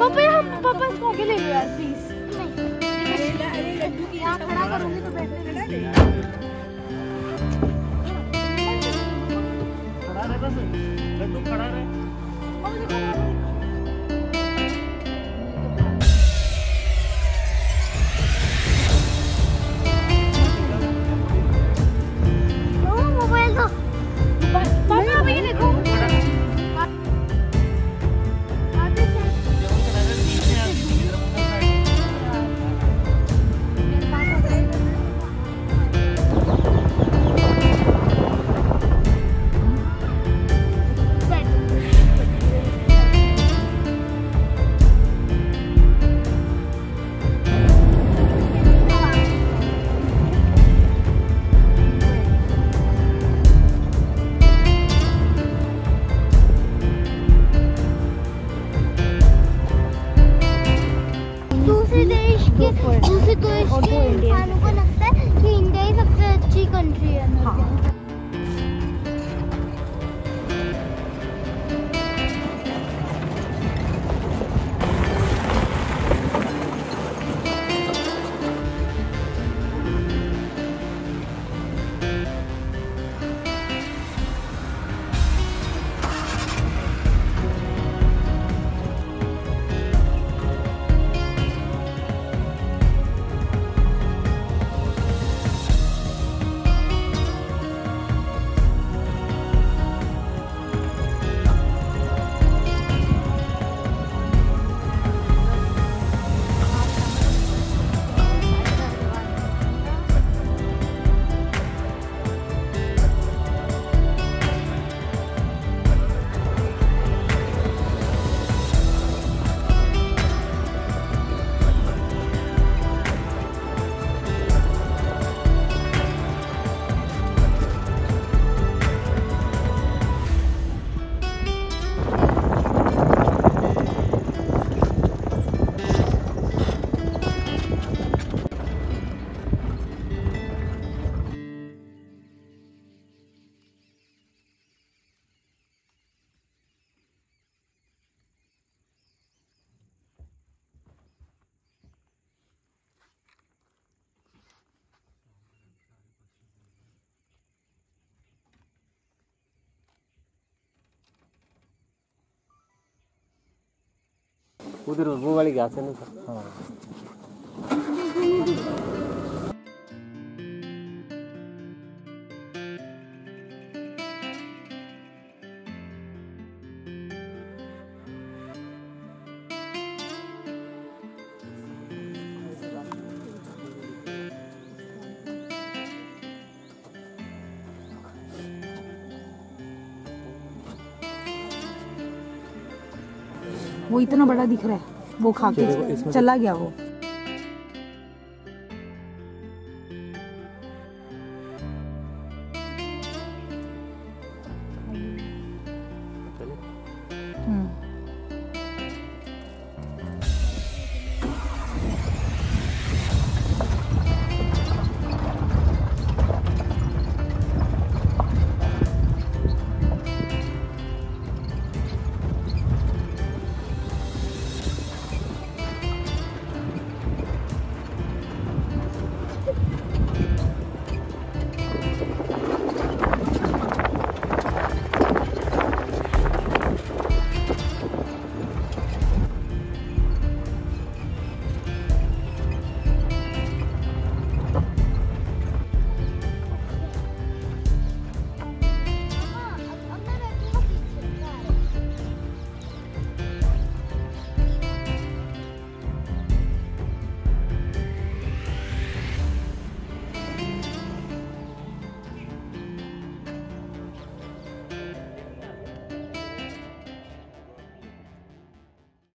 पापा हम पापा इसको ले लिया यार प्लीज़ खड़ा करूँगी तो बैठने खड़ा रहे बस। लड्डू खड़ा रहे। उधर वो वाली घास है ना सर हाँ वो इतना बड़ा दिख रहा है वो खा के। चला गया वो।